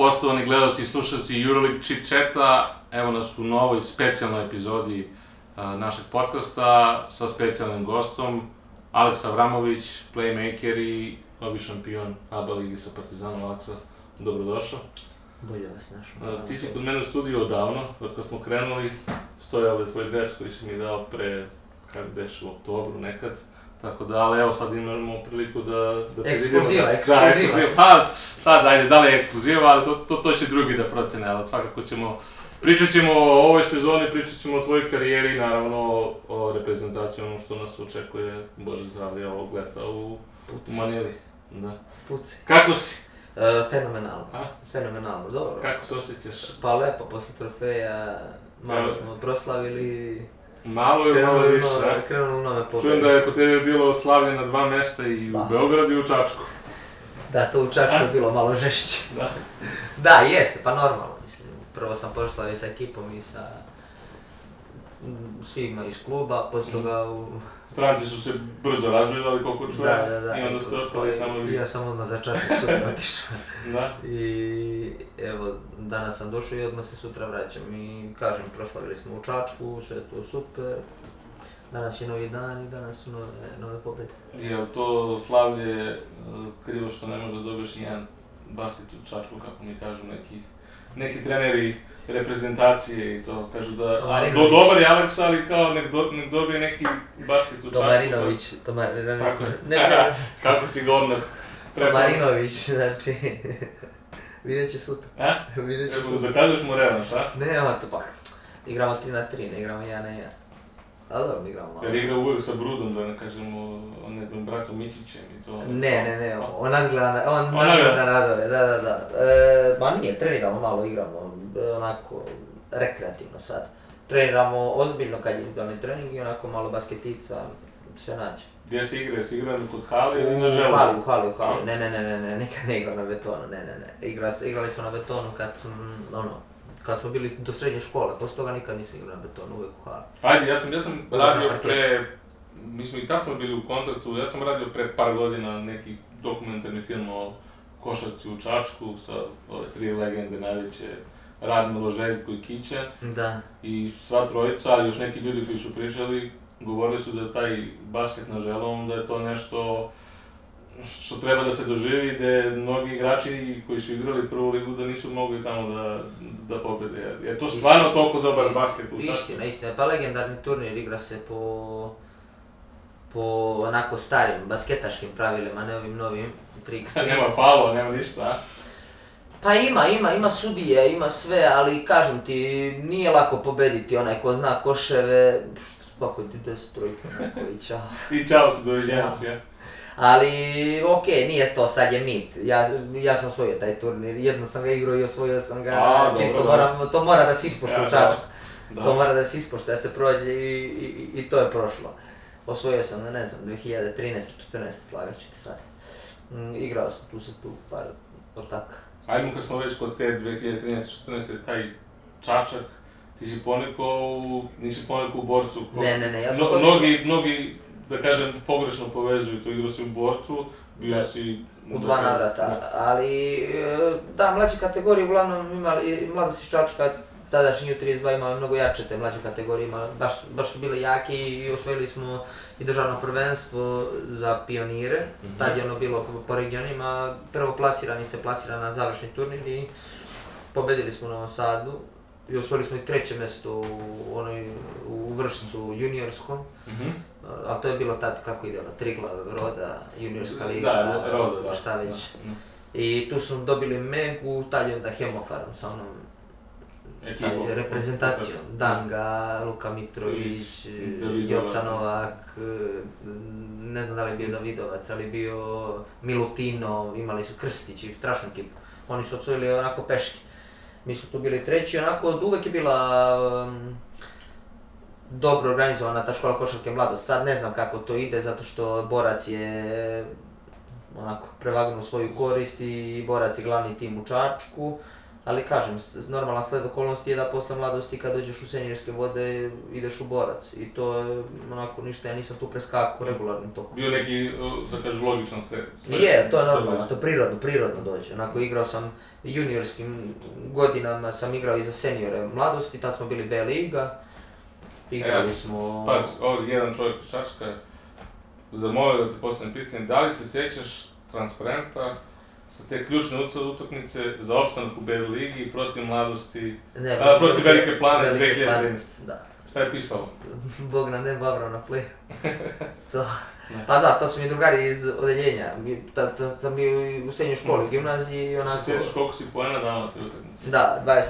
Poštovani gledalci i slušalci Euroleague Chit Chata. Evo nas u novoj specijalnoj epizodi a, našeg podcasta sa specijalnim gostom Aleksa Avramović, playmaker i novi šampion ABA ligi sa Partizanom. Aleksa, dobrodošao. Bolje vas našao. A, ti si kod mene u studiju odavno, od kad smo krenuli, stoje ovdje tvoj dres koji si mi dao pre, kad beš u oktobru nekad. Tako da, ali evo sad imamo priliku da... da Ekskluziva, vidimo. Da, ekskluziva. ekskluziva. Pa, sad, ajde, da li je ekskluziva, ali to, to, to će drugi da procene, ali svakako ćemo... Pričat ćemo o ovoj sezoni, pričat ćemo o tvojoj karijeri, naravno o, reprezentaciji, ono što nas očekuje, Bože zdravlje, ovog leta u, u Puci. Manili. Da. Puci. Kako si? E, fenomenalno. A? Fenomenalno, dobro. Kako se osjećaš? Pa lepo, posle trofeja, malo Evo. smo proslavili, Malo ili malo u više, nove, a? krenuli u nove pobjede. Čujem da je kod tebe bilo slavlje na dva mesta i u Da. Beogradu i u Čačku. Da, to u Čačku je bilo malo žešće. Da. Da, jeste, pa normalno, mislim. Prvo sam proslavio sa ekipom i sa svima iz kluba, poslije toga u... Stranci su se brzo razbežali koliko čujem Da, da, da. i onda ste ostali samo vi. Ja sam odmah za Čačak sutra otišao. Da. I evo, danas sam došao i odmah se sutra vraćam i kažem, proslavili smo u Čačku, sve je to super. Danas je novi dan i danas su nove, nove pobjede. Jel to slavlje e, krivo što ne može da dobiješ jedan basket u Čačku, kako mi kažu neki, neki treneri reprezentacije i to kažu da, a, do, Tomarinović. dobar je Aleks, ali kao nek, do, nek dobije neki basket u Čačku. Tomarinović, Tomarinović, Tako, ne, ne, kako si ga odmah prepoznao. Tomarinović, znači, vidjet će sutra, A? vidjet će Evo, sutra. Zakazuješ mu revanš, a? Nema to pak, igramo 3 na 3, ne igramo 1 na 1. Ali dobro, igramo malo. Jer igra uvijek sa Brudom, da ne kažemo, on nekom bratom Mićićem i to. Ne, ne, ne, on nadgleda, na- on On nadgleda na radove, da, da, da. E, ma nije, treniramo malo, igramo, onako, rekreativno sad. Treniramo ozbiljno kad je glavni trening i onako malo basketica, sve nađe. Gdje se igra? Se igra kod hali ili na U želu? hali, u hali, u hali, ne, ne, ne, ne, ne, nikad ne igram na betonu, ne, ne, ne. Igra, se- igrali smo na betonu kad sam, ono, kad smo bili do srednje škole, poslije toga nikad nisam igrao na betonu, uvijek u hali. Ajde, ja sam, ja sam radio pre, mi smo i tad smo bili u kontaktu, ja sam radio pre par godina neki dokumentarni film o košarci u Čačku sa ove tri legende najveće, Radmilo, Željko i Kićan. Da, I sva trojica, ali još neki ljudi koji su pričali, govorili su da taj basket na želom, da je to nešto što treba da se doživi, gde mnogi igrači koji su igrali prvu ligu da nisu mogli tamo da, da pobede. Je to stvarno toliko dobar basket u Čačku? Istina, istina. Pa legendarni turnir igra se po po onako starim basketaškim pravilima, ne ovim novim 3x3. Sad nema falo, nema ništa? Pa ima, ima, ima sudije, ima sve, ali kažem ti, nije lako pobediti onaj ko zna koševe, svako ti deset trojke, onako i čao. I čao se, doviđenac, ja. Ali, okej, nije to, sad je mit. Ja, ja sam osvojio taj turnir, jednom sam ga igrao i osvojio sam ga, A, dobro, moram, to mora da se ispoštuje Ja, u da. Čačku. To mora da se ispoštuje, da se prođe i, i, i to je prošlo. Osvojio sam, ne znam, 2013-14, slagat ću ti sad. Mm, igrao sam tu se tu par ortaka. Ajmo kad smo već kod te 2013-14, taj Čačak, ti si poneko u, nisi poneko u borcu. ko- Ne, ne, ne, ja sam poneko- mnogi, mnogi, da kažem, pogrešno povezuju to, igrao si u borcu, bio Da. si... U dva navrata, ali e, da, mlađe kategorije uglavnom imali, mladosti Čačka, tadašnji U32 imali mnogo jače te mlađe kategorije, imali, baš, baš su bile jake i osvojili smo i državno prvenstvo za pionire, Mhm. tad je ono bilo po regionima, prvo plasirani se plasira na završni turnir i pobedili smo u Novom Sadu i osvojili smo i treće mjesto u, onoj, u vršcu juniorskom. Mhm. Ali to je bilo tad kako ide ono, Triglav, Roda, juniorska liga, Da, Roda, da. šta već. Da. I tu smo dobili Megu, tad je onda Hemofarm sa onom Ekipom. reprezentacijom. Danga, Luka Mitrović. Joca Novak, e, ne znam da li je bio Davidovac, ali bio Milutinov, imali su Krstić i strašnu ekipu. Oni su osvojili onako peške. Mi smo tu bili treći, onako od uvek je bila um, dobro organizovana ta škola košarke mladost. Sad ne znam kako to ide, zato što Borac je onako prevagnuo svoju korist i Borac je glavni tim u Čačku. Ali kažem, normalan sled okolnosti je da posle mladosti kad dođeš u senjorske vode ideš u borac i to je onako ništa, ja nisam tu preskakao regularnim tokom. Bio neki, da kažeš, logičan sled. sled. Je, to je normalno, to prirodno, prirodno dođe. Onako igrao sam juniorskim godinama, sam igrao i za seniore mladosti, tad smo bili B liga. Igrali Evo, smo... Pazi, ovdje jedan čovjek iz Čačka je zamolio da ti postavim pitanje, da li se sjećaš transparenta sa te ključne utakmice za opstanak u B ligi protiv mladosti, Ne, a, protiv Velike Plane Velike Plane, 2013. Da. Šta je pisalo? Bog nam ne babrao na play. to. Ne. Pa da, to su mi drugari iz odeljenja. Mi- Ta, ta, sam bio i u srednjoj školi, Mm. gimnaziji i onako... sjećaš koliko si poena dao na te utakmice? Da, 25.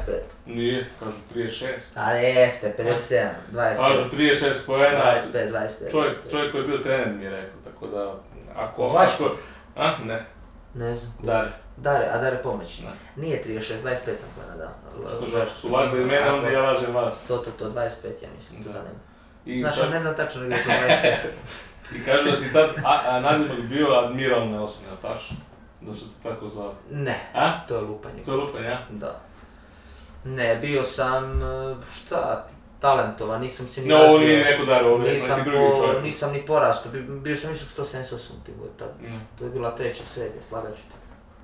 Nije, kažu 36. A jeste, 57, 25. Kažu 36 poena. 25, 25. Čovjek, 25. čovjek koji je bio trener mi je rekao, tako da... Ako, Zvačko? ako... A? Ne, Ne znam. Dare. Dare, a Dare pomoć. Ne. Nije 36, 25 sam pojena dao. Što žao, su lagali mene, onda ja lažem vas. To, to, to, 25 ja mislim. Da. Da. I, Znaš, tak- ne znam tačno gdje je to 25. I kažu da ti tad a, a nadimak bio Admiral Nelson, jel taš? Da su ti tako zvali. Ne, A? to je lupanje. To je lupanje, ja? Da. Ne, bio sam, e, šta, talentovan, nisam se ni Ne, ovo razvio. nije neko dar, ovo je nisam, neki drugi čovjek. nisam ni porastao, bi- bio sam visok 178 ti god tad. Ne. To je bila treća serija, slagat ću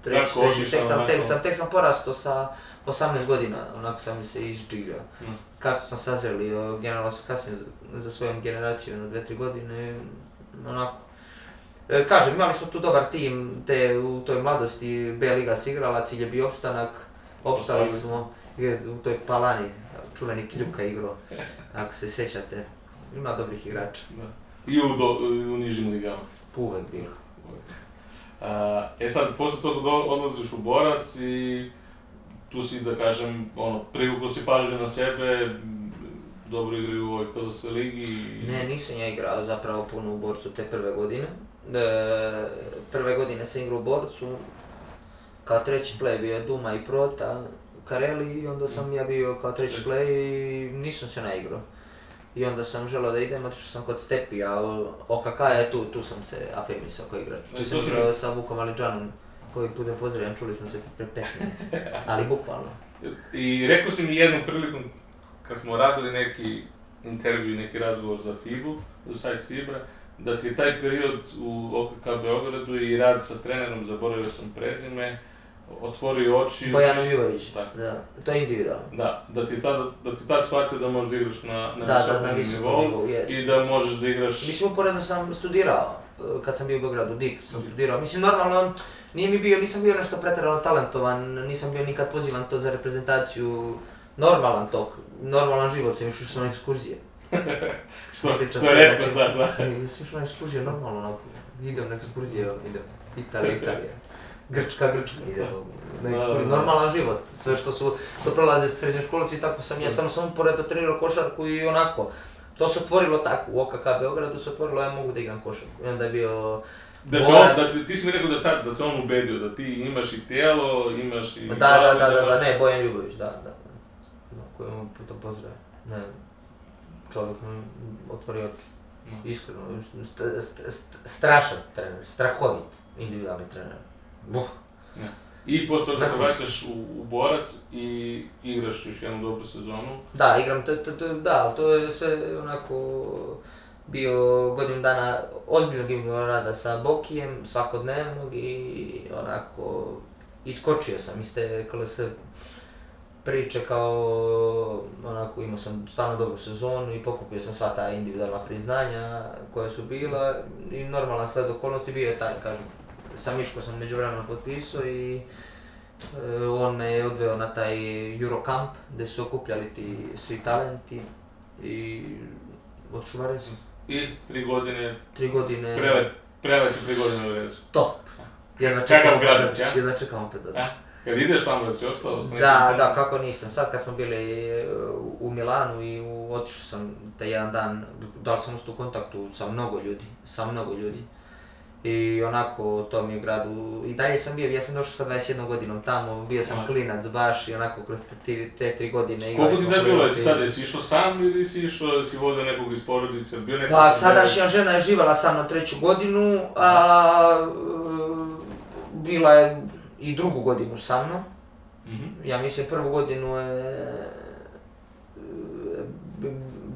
Treća serija, otišao tek sam, tek sam, tek sam porastao sa 18 godina, onako sam mi se izđiljao. Mm. Kasno sam sazrelio, generalno sam kasnije za, za svojom generacijom na 2-3 godine, onako. E, kažem, imali smo tu dobar tim, te u toj mladosti B liga se igrala, cilj je bio opstanak, opstali smo je u toj Palani, čuveni Kljuka igrao, ako se sjećate. Ima dobrih igrača, Da. I u, do, u nižim ligama. uvek bilo. A, e sad, posle toga do, odlaziš u borac i tu si, da kažem, ono, privukao si pažnju na sebe, dobro igraju u ovoj KLS ligi i... Ne, nisam ja igrao zapravo puno u borcu te prve godine. E, prve godine sam igrao u borcu, kao treći play bio Duma i Prota, Kareli i onda sam ja bio kao treći play i nisam se naigrao. I onda sam želeo da idem, otišao sam kod Stepi, a OKK je tu, tu sam se afirmisao kao igrač. Tu sam igrao sa Vukom Alidžanom, koji putem pozdravljam, čuli smo se pre 5 minuta, ali bukvalno. I rekao si mi jednom prilikom, kad smo radili neki intervju, neki razgovor za FIBU, za sajt FIBA, da ti je taj period u OKK Beogradu i rad sa trenerom, zaboravio sam prezime, otvorio oči... Bojano Jugović, Tako. da, to je individualno. Da, da ti tad, da ti tad shvatio da možeš da igraš na, na Da, da, na nivou nivou, jest. i da možeš da igraš... Mislim, uporedno sam studirao, eh, kad sam bio u Beogradu, DIF sam studirao. Mislim, normalno, nije mi bio, nisam bio nešto pretjerano talentovan, nisam bio nikad pozivan to za reprezentaciju, normalan tok, normalan život, sam išao na ekskurzije. Što, Priča to je sve, retko znači, da. e, Sam išao na ekskurzije, normalno, onako, idem na ekskurzije, idem, Italija, Italija. Grčka, Grčka, idem na da. normalan život, sve što su, to prolaze srednjoškolci, tako sam, ja sam sam uporedno trenirao košarku i onako, to se otvorilo tako, u OKK Beogradu se otvorilo, ja mogu da igram košarku. I onda je bio Da, te on, da ti, ti si mi rekao da, da te on ubedio, da ti imaš i tijelo, imaš i... Da, da, da, da, da, ne, Bojan Ljubović, da, da. Da, koji mu putom pozdrav. Ne, čovjek mi otvorio oči. No. Iskreno, st, st, st, strašan trener, strahovit individualni trener. Buh. Ne. I posle toga se vraćaš u, u borac i igraš još jednu dobru sezonu. Da, igram, to, to, to, da, ali to je sve onako bio godinu dana ozbiljnog individualnog rada sa Bokijem, svakodnevnog i onako iskočio sam iz te KLS priče kao onako imao sam stvarno dobru sezonu i pokupio sam sva ta individualna priznanja koja su bila i normalan sled okolnosti bio je taj, kažem, sa Miško sam međuvremeno potpisao i e, on me je odveo na taj Eurocamp gdje su okupljali ti svi talenti i na rezu. I tri godine, Tri godine prele, preleti tri godine u rezu. top. Jedva Kakav čekam gradić, da- a? Jedva čekam opet da A? Kad ideš tamo da si ostao sa nekim... Da, da, kako nisam. Sad kad smo bili e, u Milanu i u, otišao sam taj jedan dan, da li sam ostao u kontaktu sa mnogo ljudi, sa mnogo ljudi. I onako, to mi je u gradu, i dalje sam bio, ja sam došao sa 21 godinom tamo, bio sam Aha. klinac baš i onako kroz te, te, tri godine igrali Koliko ti da bilo, jesi tada, jesi išao sam ili si išao, jesi vodio nekog iz porodice, bio neko... Pa sadašnja žena je živala sa mnom treću godinu, a e, bila je i drugu godinu sa mnom. Mhm. Ja mislim prvu godinu je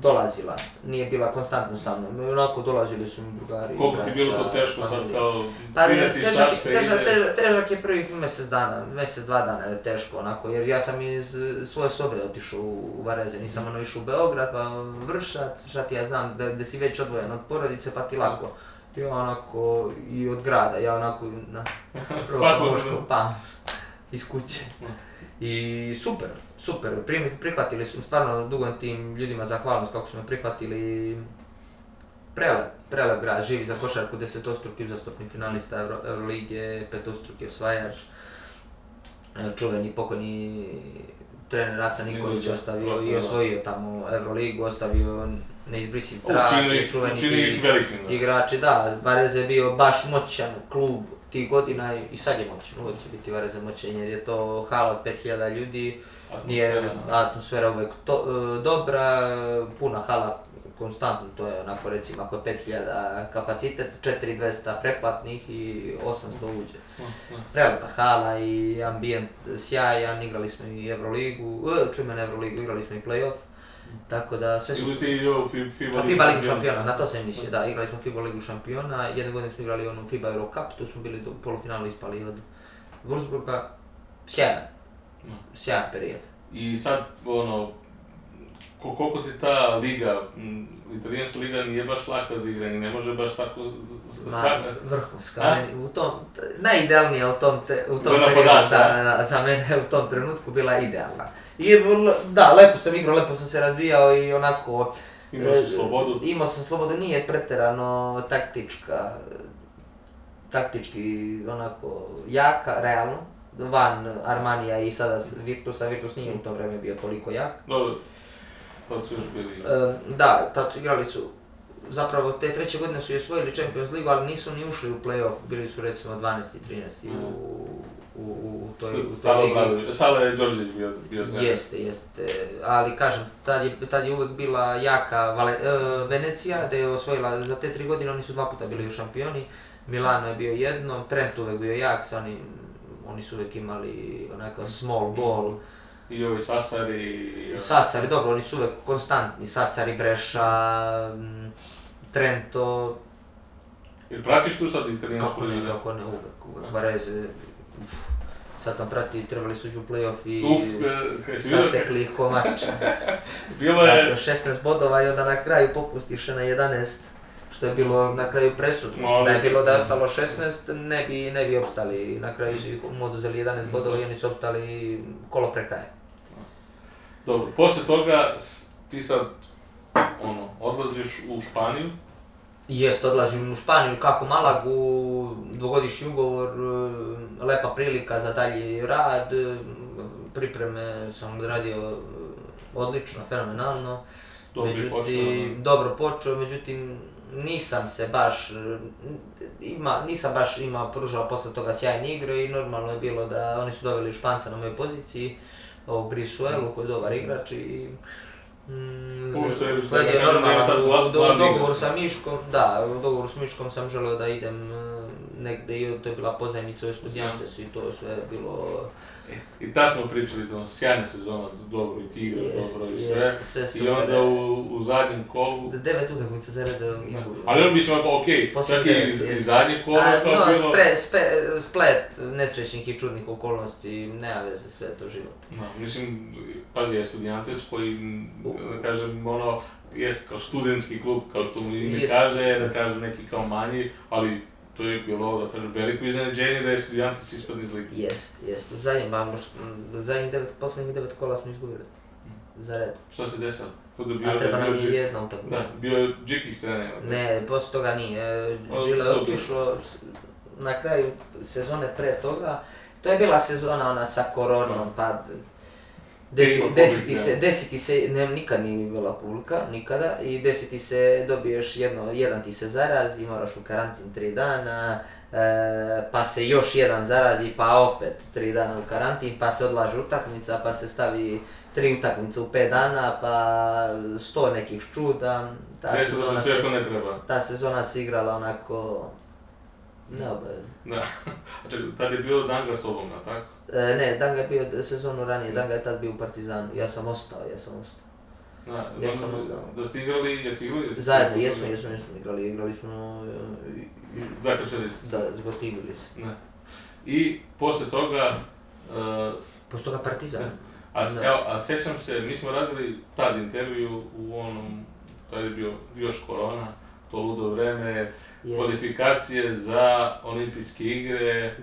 dolazila, nije bila konstantno sa mnom, onako dolazili su mi drugari. Koliko ti je bilo to teško sad kao Pa iz težak, težak, težak, težak je prvih mjesec dana, mjesec, dva dana je teško onako, jer ja sam iz svoje sobe otišao u Vareze, nisam ono išao u Beograd, pa Vršac, šta ti ja znam, da, da si već odvojen od porodice, pa ti lako. Ti onako i od grada, ja onako na prvo Svako pa iz kuće. I super, super, Primi- prihvatili su stvarno dugo tim ljudima zahvalnost kako su me prihvatili. Prelep, prelep grad, živi za košarku, desetostruki uzastopni finalista Euro, Euroligije, petostruki osvajač. E, Čuveni pokojni trener Aca Nikolić ostavio i osvojio tamo Euroligu, ostavio neizbrisiv trag, Učinili, čuveni igrači, da, Vareze je bio baš moćan klub tih godina i- sad je moćan, uvijek će biti Vareze moćan jer je to hala od 5000 ljudi, nije Atmosfera, da. atmosfera uvijek to, e, dobra, puna hala konstantno, to je onako recimo ako je 5000 kapacitet, 4200 preplatnih i 800 uđe. Prelepa hala i ambijent sjajan, igrali smo i Euroligu, e, čujem Euroligu, igrali smo i play-off, tako da sve su Ili ste i FIBA Pa FIBA ligu šampiona. na to sam mislio, da, igrali smo FIBA ligu šampiona, jedne godine smo igrali onu FIBA Euro Cup, tu smo bili do polufinalu ispali od Würzburga, sjajan, sjajan period. I sad, ono, ko- koliko ti ta liga, italijanska liga nije baš laka za igranje, ne može baš tako s- Ma, svaka... vrhunska, meni, u tom, najidealnija u tom, te, u tom periodu, a? da, da, za mene u tom trenutku bila idealna. I da, lepo sam igrao, lepo sam se razvijao i onako... Imao e, si slobodu. Imao sam slobodu, nije pretjerano taktička, taktički onako jaka, realno. Van Armanija i sada Virtusa, Virtus nije u to vrijeme bio toliko jak. Dobro, tad su još bili... E, da, tad su igrali su, zapravo te treće godine su i osvojili Champions League, ali nisu ni ušli u play-off, bili su recimo 12. i 13. u, u, u, u toj, u toj Salo ligi. Salo je Đorđević bio, bio trener. Jeste, jeste, ali kažem, tad je, tad je uvek bila jaka Vale, e, Venecija, da je osvojila za te tri godine, oni su dva puta bili šampioni, Milano je bio jednom, Trent uvek bio jak, sa onim, oni su uvek imali onakav small ball, I ovi Sasari, i... Sasari, dobro, oni su uvek konstantni, Sasari, Breša, Trento, Ili pratiš tu sad italijansku kako ne, ligu? kako ne, uvek, uvek, Vareze, uf. Sad sam pratio, trebali su uđu u play-off i Uf, e, kaj sasekli ih ko mač. Bilo je... Dakle, 16 bodova i onda na kraju popustiš na 11, što je bilo na kraju presudno. Da je bilo da je ostalo 16, ne bi, ne bi opstali. Na kraju su ih oduzeli 11 bodova i oni su opstali kolo pre kraja. Dobro, posle toga ti sad, ono, odlaziš u Španiju, Jest, odlažem u Španiju, kako Malagu, dvogodišnji ugovor, e, lepa prilika za dalji rad, e, pripreme sam odradio e, odlično, fenomenalno. dobro je počeo, međutim, dobro počeo, međutim nisam se baš, ima, nisam baš imao pružao posle toga sjajne igre i normalno je bilo da oni su doveli Španca na mojoj poziciji, ovog Brisuelu koji je dobar igrač i Mm, Gled je normalno, dogovor sa Miškom, da, dogovor s Miškom sam želio da idem eh, negdje i to je bila pozajmica u studijante su i to sve bilo I tad smo pričali, to sjajna sezona, dobro i ti igra, Jest, dobro i jest, sve. sve I super. onda u, u zadnjem kolu, devet utakmica za redom izgubio. ali on mislim okej, Poslije čak i iz, iz zadnjeg kola A, kao no, bilo... spre, spre, splet nesrećnih i čudnih okolnosti, nema veze, sve je to život. No, mislim, pazi, je Studiantes koji, da kažem, ono, jest kao studentski klub, kao što mu ime Jest. kaže, da kažem neki kao manji, ali to je bilo, da kažem, veliko iznenađenje da je Studiantes ispadne iz lige. Jest, jest. U zadnjim, ma, možda, m, zadnjih devet, posljednjih devet kola smo izgubili. Za red. Šta se desilo? Kod da bio, A treba nam je jedna utakmica. da, bio je Džikić trener. Ne, poslije toga nije. A, Gile je otišlo na kraju sezone pre toga. To je bila sezona ona sa koronom, pa de, Ima desiti se, desiti se, ne, nikad nije bila publika, nikada, i desiti se, dobiješ jedno, jedan ti se zarazi, moraš u karantin tri dana, e, pa se još jedan zarazi, pa opet tri dana u karantin, pa se odlaže utakmica, pa se stavi tri utakmice u pet dana, pa sto nekih čuda. Ta Desilo sezona se što ne treba. ta sezona se igrala onako Neobavezno. Da. Znači, tad je bio Danga s tobom, tako? E, ne, Danga je bio sezonu ranije, Danga je tad bio u Partizanu, ja sam ostao, ja sam ostao. Da, Ja da, sam ostao. da ste igrali, jesi igrali? Jesi Zajedno, jesmo, jesmo, jesmo igrali, igrali smo, i- Zakačali ste se. da, zgotivili se. I poslije toga, uh, Poslije toga Partizan. a, s- Da. evo, a sjećam se, mi smo radili tad intervju u onom, tad je bio još korona, to ludo vreme, Jest. kvalifikacije za olimpijske igre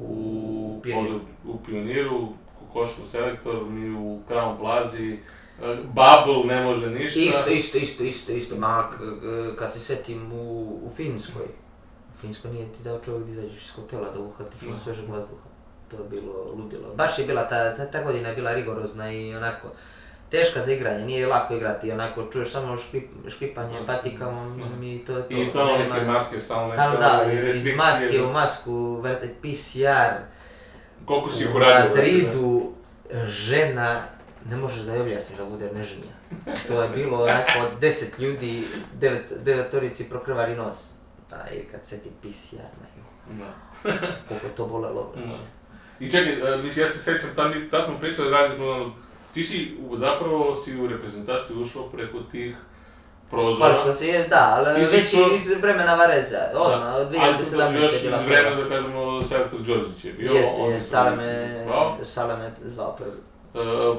u, U Pioniru. u Pioniru, Kokoško selektor, mi u Crown Plazi, e, Bubble ne može ništa. Isto, isto, isto, isto, isto, ma k- kad se setim u, u Finskoj, u Finskoj nije ti dao čovjek da izađeš iz hotela da uhvatiš na svežeg vazduha. To je bilo ludilo. Baš je bila, ta, ta, ta godina je bila rigorozna i onako, teška za igranje, nije lako igrati, onako čuješ samo škrip, škripanje patikama Da. i to je to. I stalno nema- neke maske, stalno neke Stalno da, iz maske u masku, vrate, PCR, Koliko si ih u uradio? Madridu žena, ne možeš da je objasniš da bude nežnija. To je bilo onako od deset ljudi, devet, devetorici prokrvari nos. Da, i kad se ti PCR, ne, Da. koliko to bolelo. Da. I čekaj, e, mislim, ja se sjećam, tad, mi- tad smo pričali, radili smo, ono, ti si, u- zapravo si u reprezentaciju ušao preko tih prozora. Kvalifikacije, da, ali Ti već i iz vremena Vareza, odmah, od Ali to 2017. još je bila iz vremena, da kažemo, Selektor Đorđić je bio. Jeste, on je, je Sale prvi me, zvao. Zvao prvi. E,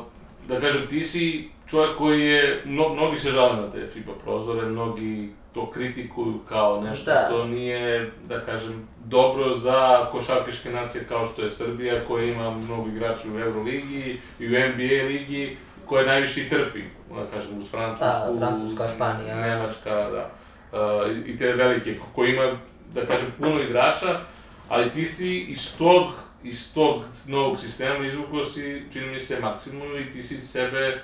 da kažem, ti si čovjek koji je, mno, mnogi se žale na te FIBA prozore, mnogi to kritikuju kao nešto Da. što nije, da kažem, dobro za košarkaške nacije kao što je Srbija, koja ima mnogo igrača u Euroligi i u NBA ligi, koja najviše trpi, da kažem, uz Francusku, Da, Francuska, Španija. Nemačka, da. E, I te velike, koji ima, da kažem, puno igrača, ali ti si iz tog, iz tog novog sistema izvukao si, čini mi se, maksimum i ti si sebe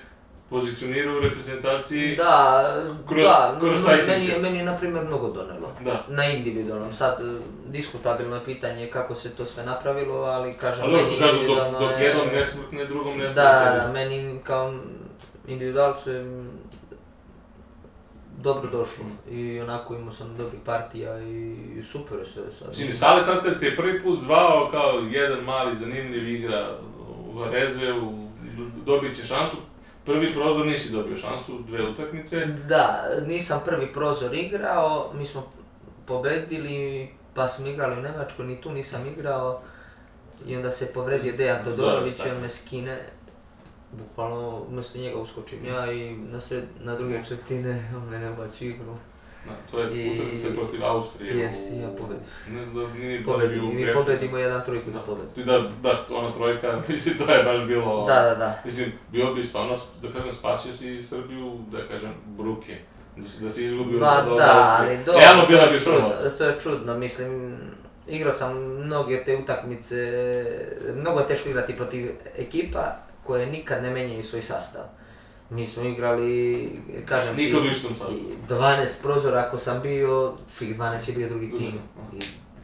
pozicionirao u reprezentaciji. Da, Kroz- da, kroz taj meni, sistem. meni je na primjer mnogo donelo. Da. Na individualnom, sad e, diskutabilno je pitanje kako se to sve napravilo, ali kažem, Ali meni što kažu, dok, dok je- jednom ne smrkne, drugom ne smrkne. Da, meni kao individualcu je dobro došlo i onako imao sam dobrih partija i super je sve sad. Mislim, Sale tad te- prvi put zvao kao jedan mali zanimljiv igra u Varezeu, dobit će šansu. Prvi prozor nisi dobio šansu, dve utakmice. Da, nisam prvi prozor igrao, mi smo pobedili, pa smo igrali u Njemačkoj, ni tu nisam igrao. I onda se povredio Dejan Todorović i on me skine. Bukvalno, umjesto njega uskočim ja i na, sred, na druge četine on mene ubaci u igru. Da, to je I- utakmica protiv Austrije. Jesi, u- ja pobedim. Ne znam da nije Pobedimo, bio mi pobedimo jedan trojku za pobedu. Ti da, da, što ona trojka, mislim, to je baš bilo... Da, da, da. Mislim, bio bi stvarno, da kažem, spasio si Srbiju, da kažem, bruke. Da si, da si izgubio Ma od da, Austrije. ali dobro, Realno to bila je bi čudno, to je čudno, mislim, igrao sam mnoge te utakmice, mnogo je teško igrati protiv ekipa koje nikad ne menjaju svoj sastav. Mi smo igrali, kažem ti, Nikad u istom sastavu. i 12 prozora ako sam bio, svih 12 je bio drugi tim. I,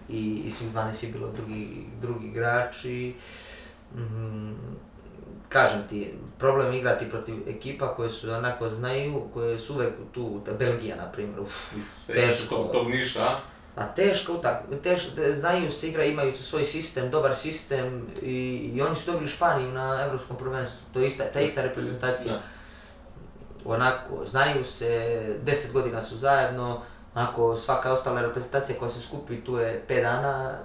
i, i svih 12 je bilo drugi, drugi igrači. Mm, kažem ti, problem igrati protiv ekipa koje su onako znaju, koje su uvek tu, ta Belgija na primjer, uf, teško. Tog, tog niša, a? teško utak, teško, te- znaju se igra, imaju svoj sistem, dobar sistem i, i oni su dobili Španiju na Evropskom prvenstvu, to je ista, ta ista reprezentacija. Da. Onako, znaju se, 10 godina su zajedno, onako svaka ostala reprezentacija koja se skupi tu je 5 dana,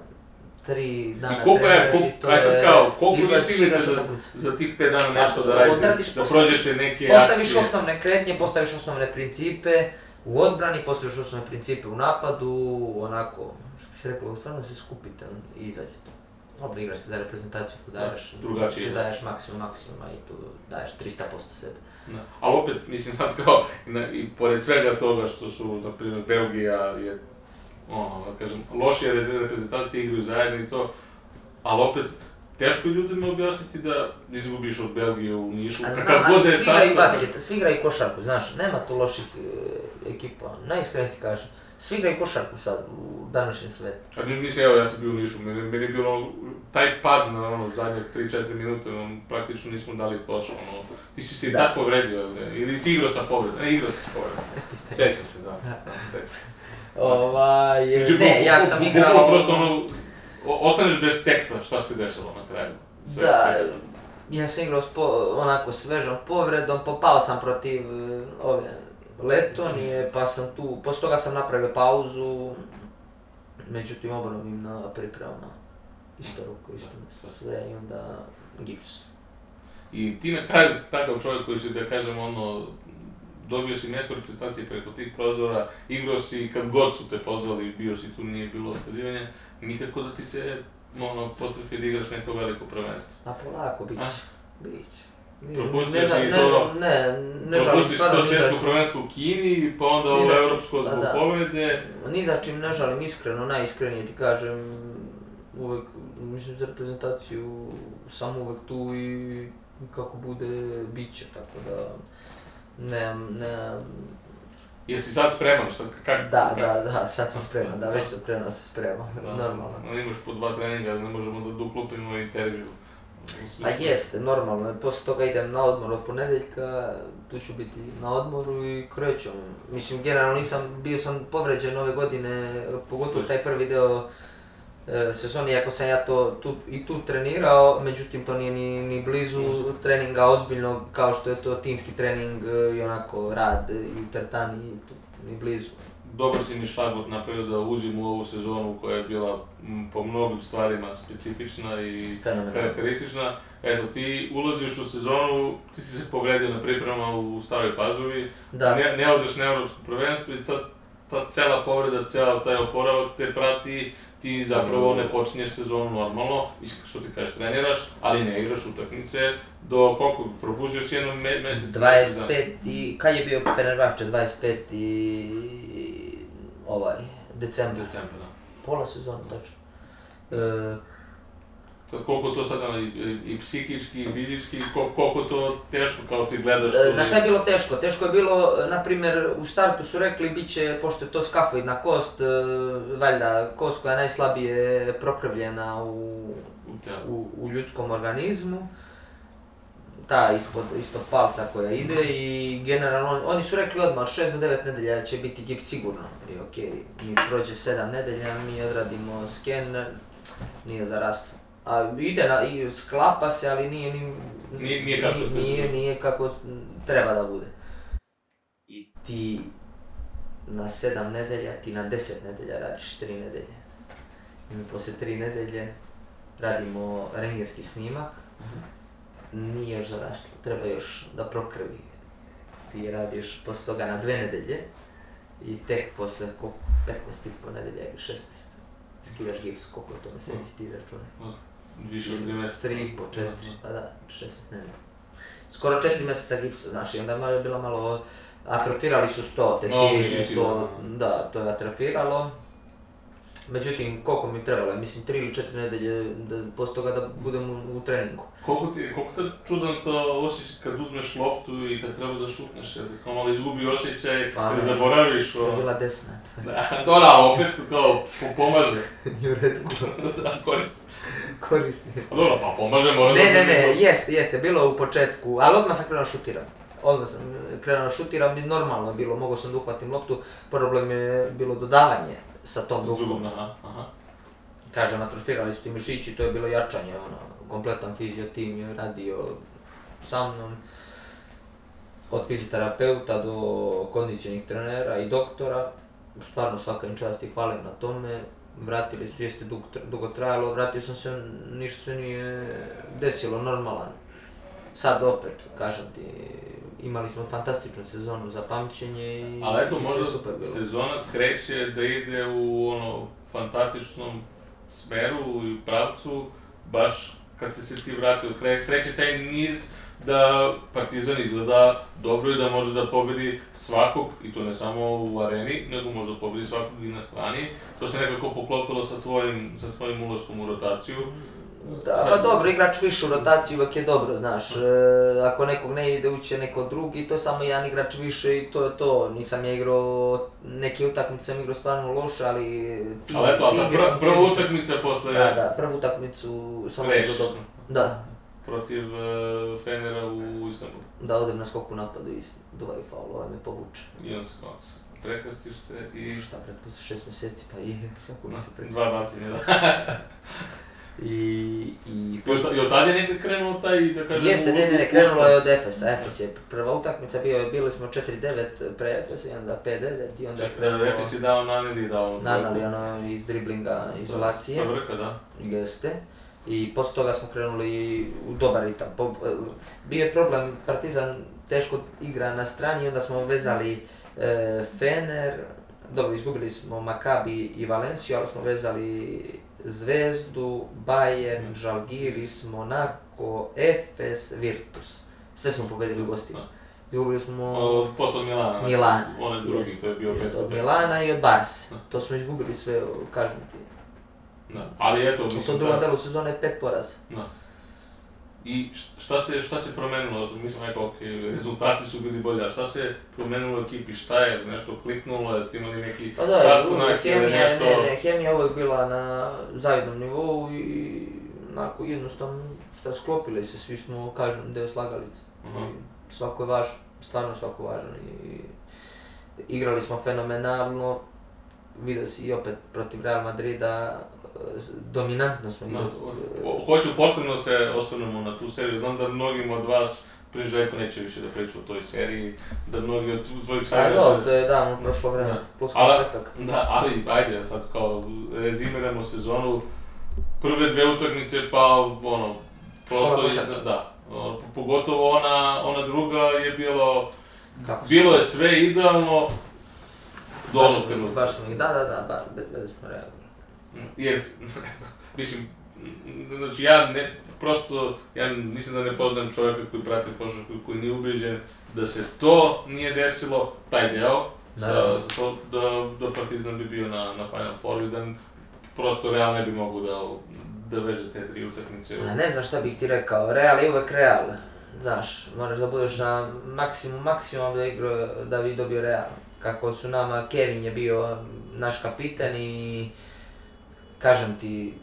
3 dana I koliko je, koliko, i to je- kao, koliko vi stignete za, za tih 5 dana nešto Pa, da radite, odradiš, da postaviš- prođeš neke Postaviš akcije? osnovne kretnje, postaviš osnovne principe u odbrani, postaviš osnovne principe u napadu, onako, što bi se reklo, stvarno se skupite i izađete. Dobro, igraš se za reprezentaciju, tu daješ, drugačije, tu da. daješ maksimum maksimuma i tu daješ 300% sebe. Da. Ali opet, mislim sad kao, na, i pored svega toga što su, na primjer, Belgija je, ono, da kažem, lošije rez- reprezentacije igraju zajedno i to, ali opet, teško je ljudima objasniti da izgubiš od Belgije u Nišu, A znam, kakav god ali da je svi igraju basket, svi igraju košarku, znaš, nema tu loših e, ekipa, najiskrenije ti kažem. Svi igraju košarku sad, u današnjem svetu. A mi- mislim, evo, ja sam bio u Nišu, meni, meni je bilo, taj pad na ono, zadnje 3-4 minute, ono, praktično nismo dali koš, ono, ti si se i tako povredio, ili, ili si igrao sa povredom, ne, igrao si sa povredom, sjećam se, da, da, sjećam. Ovaj, ne, ja sam igrao... bukvalno prosto ono, ostaneš bez teksta šta se desilo na kraju. Sve- Da, sve- ja sam igrao s onako svežom povredom, popao sam protiv e, ove Letonije, pa sam tu, poslije toga sam napravio pauzu, međutim obnovim na pripremama, isto ruku, isto mjesto, sve i onda gips. I ti na kraju, takav čovjek koji si, da kažem, ono, dobio si mjesto u reprezentaciji preko tih prozora, igrao si kad god su te pozvali, bio si tu, nije bilo otkazivanja, nikako da ti se, ono, potrefi da igraš neko veliko prvenstvo. A polako, će. Nije- Propustio ne, si ne, to- Ne, ne žalim Propustiš stvarno to svjetsko prvenstvo u Kini, pa onda ovo evropsko Pa zbog da. povrede. Ni za čim ne žalim, iskreno, najiskrenije ti kažem, uvek, mislim, za reprezentaciju sam uvek tu i kako bude, bit će, tako da, nemam, nemam, Jesi sad spreman, šta, kak, da, kak- da, da, sad sam spreman, da, već sam krenuo se spremam, Da, normalno. ono, imaš po dva treninga, ne možemo da uklopimo intervju. Pa jeste, normalno, poslije toga idem na odmor od ponedeljka, tu ću biti na odmoru i krećem. Mislim, generalno nisam, bio sam povređen ove godine, pogotovo taj prvi deo sezoni, iako sam ja to tu, i tu trenirao, međutim to nije ni, ni blizu treninga ozbiljnog kao što je to timski trening e, i onako rad i teretani, tu, ni blizu. Dobar si mi šlagvort napravio da uđem u ovu sezonu koja je bila m, po mnogim stvarima specifična i Fenomenalno. karakteristična. Eto, ti ulaziš u sezonu, ti si se povredio na pripremama u Staroj Pazovi, Da. ne, ne odeš na Evropsko prvenstvo i ta, ta cela povreda, cela taj oporavak te prati, ti zapravo ne počinješ sezonu normalno, što ti kažeš, treniraš, ali ne igraš utakmice do koliko, propustio si jednom me, dana. 25 i, kad je bio Fenerbahče, 25 i ovaj, decembar. Decembar, da. Pola sezona, tačno. E, колку тоа сега и, и психички, и физички, кол, колку тоа тешко као ти гледаш. Е, на што е било тешко? Тешко е било, на пример, у старту су рекли биче пошто е тоа скафоидна кост, вајда, кост која најслабије прокрвљена у, да. у, у људском организму таа испод испод палца која иде и генерално они су рекли одма 6 до 9 неделја ќе бити гип сигурно. И окей, ми прође 7 неделја, ми одрадимо скен, ние зараства. A ide na, i sklapa se, ali nije ni... Nije- nije kako nije, nije, nije kako treba da bude. I ti na 7 nedelja, ti na 10 nedelja radiš 3 nedelje. I mi poslije 3 nedelje radimo rengenski snimak, nije još zaraslo, treba još da prokrvi. Ti radiš poslije toga na dve nedelje i tek posle koliko, 15 i po nedelja ili 16. Skidaš gips, koliko je to mjeseci ti računaj. Više od 3 mjeseca. 3 i po, 4, pa da, 16 nedelja. Skoro 4 mjeseca gipsa, znaš, i onda je bilo malo, atrofirali su sto, te No, to, da. da, to je atrofiralo. Međutim, koliko mi je trebalo, mislim 3 ili 4 nedelje da, poslije toga da budem u, u treningu. Koliko ti, koliko te čudan to osjećaj kad uzmeš loptu i kad treba da šutneš, jer kao malo izgubi osjećaj, Pa kad ne. zaboraviš To je ono. bila desna. Da, dobra, opet kao po- pomaže. U redu. da, koristi. Korisni. A dobro, pa pomaže, mora Ne, da ne, ne, to. jeste, jeste, bilo je u početku, ali odmah sam krenuo šutiram. Odmah sam krenuo šutiram i normalno je bilo, mogao sam da uhvatim loptu, problem je bilo dodavanje sa tom rukom. drugom, aha, aha. Kažem, atrofirali su ti mišići, to je bilo jačanje, ono, kompletan fizio tim je radio sa mnom. Od fizioterapeuta do kondicionih trenera i doktora, stvarno svaka im čast i hvalim na tome. Vratili su, jeste dugo, dugo trajalo, vratio sam se, ništa se nije desilo, normalan. Sad opet, kažem ti, imali smo fantastičnu sezonu za pamćenje i, Ali eto, možda super bilo. sezona kreće da ide u ono fantastičnom smeru i pravcu, baš kad si se ti vratio, kre, kreće taj niz da Partizan izgleda dobro i da može da pobedi svakog, i to ne samo u areni, nego može da pobedi svakog i na strani. To se nekako poklopilo sa tvojim, sa tvojim ulaskom u rotaciju. Da, pa dobro, igrač više u rotaciji uvek je dobro, znaš, e, ako nekog ne ide uće neko drugi, to je samo jedan igrač više i to je to, nisam ja igrao, neke utakmice sam igrao stvarno loše, ali tim, Ali eto, ali ta pr, prva funkcionisao. utakmica posle Da, da, prvu utakmicu sam Rešiš. igrao dobro. Da, protiv uh, Fenera u Istanbulu. da odem na skoku napadu i duvaju faul, ovaj me povuče. I on se koks. prekrstiš se i... Šta, pred šest mjeseci, pa i svako mi se prekrsti. Dva bacine, da. I, i od- I od tada je negdje krenuo taj, da kažem... Jeste, ne, ne, ne, krenulo je od Efesa. Efes je prva utakmica, bio, bili smo 4-9 pre Efesa i onda 5-9 i onda je krenulo Efes je dao Naneli, dao... Nanali ono iz driblinga, izolacije. Sa vrha, da. Jeste. I posle toga smo krenuli u dobar ritam. Po- Bio je problem, Partizan teško igra na strani onda smo vezali e, Fener, dobro izgubili smo Maccabi i Valenciju, ali smo vezali Zvezdu, Bayern, Žalgiris, Monaco, Efes, Virtus. Sve smo pobedili u gostima. Izgubili smo Od, posle od Milana. znači, Milan. Onaj drugi, Jest, to je bio jest, od. Milana i od Barse. To smo izgubili sve, kažem ti. Da. Ali eto, U tom drugom delu sezone je pet poraza. Da. И што се што се променило? Мислам дека оке резултати су били бољи, а што се променило екипи? Шта е нешто кликнуло, сте имали неки а, да, састанак или нешто? Не, не, хемија овој била на завидном ниво и нако едноставно што склопиле се сви смо кажам дел слагалица. Uh -huh. Свако е важно, стварно свако важно и играли смо феноменално. Видов си и опет против Реал Мадрида dominantno smo igrali. ho- hoću posebno se osvrnemo na tu seriju, znam da mnogim od vas prije Željko neće više da priča o toj seriji, da mnogi od tvojih A savjeta... dobro, to je davno prošlo vreme, Da. plus Ali- efekt. Da, ali ajde sad kao rezimiramo sezonu, prve dve utakmice pa ono, prosto je, da, ono, pogotovo ona, ona druga je bilo, Kako bilo je sve idealno do baš, onog smo- trenutka. baš smo ih, da, da, da, ba, bez, bez smo reagovali. Jer, mislim, znači ja ne, prosto, ja mislim da ne poznam čovjeka koji prati košarku i koji nije ubeđen da se to nije desilo, taj deo, sa, za to da, da Partizan bi bio na, na Final Four da prosto Real ne bi mogu da, da veže te tri utakmice. A ne znam šta bih ti rekao, Real je uvek Real. Znaš, moraš da budeš na maksimum, maksimum da igra, da bi dobio Real. Kako su nama, Kevin je bio naš kapitan i kažem ti,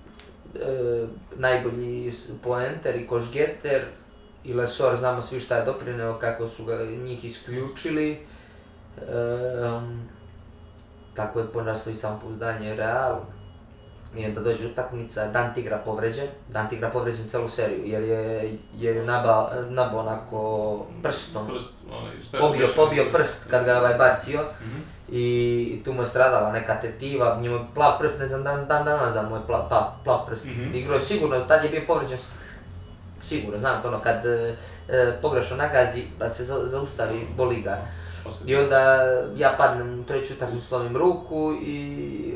e, najbolji poenter i košgeter i Lesor, znamo svi šta je doprineo, kako su ga njih isključili. E, tako je poraslo i samopouzdanje Real. I onda dođe utakmica, Dant igra povređen, Dant igra povređen celu seriju, jer je, jer je nabao, nabao onako prstom, Prst, onaj, pobio, pobio prst kad ga ovaj bacio Mhm. I tu mu je stradala neka tetiva, njemu je plav prst, ne znam dan, dan danas da mu je plav, plav, plav prst. Mhm. Igrao je sigurno, tad je bio povređen, s- sigurno, znam to ono kad e, e, pogrešno nagazi, pa se za, zaustavi, boli ga. I onda ja padnem u treću utakmicu, slomim ruku i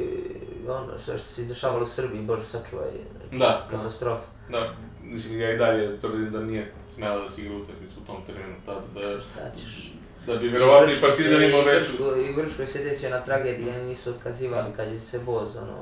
ono sve što se izdešavalo u Srbiji, bože sačuvaj, Da, da. katastrofa. Da, mislim, ja i dalje tvrdim da nije smela da se igra utakmicu u tom terminu, tad da, Šta ćeš? Да би веројатно и партизани има Бечу. И Грчко се десија на трагедија, не се отказивали каде се воз, но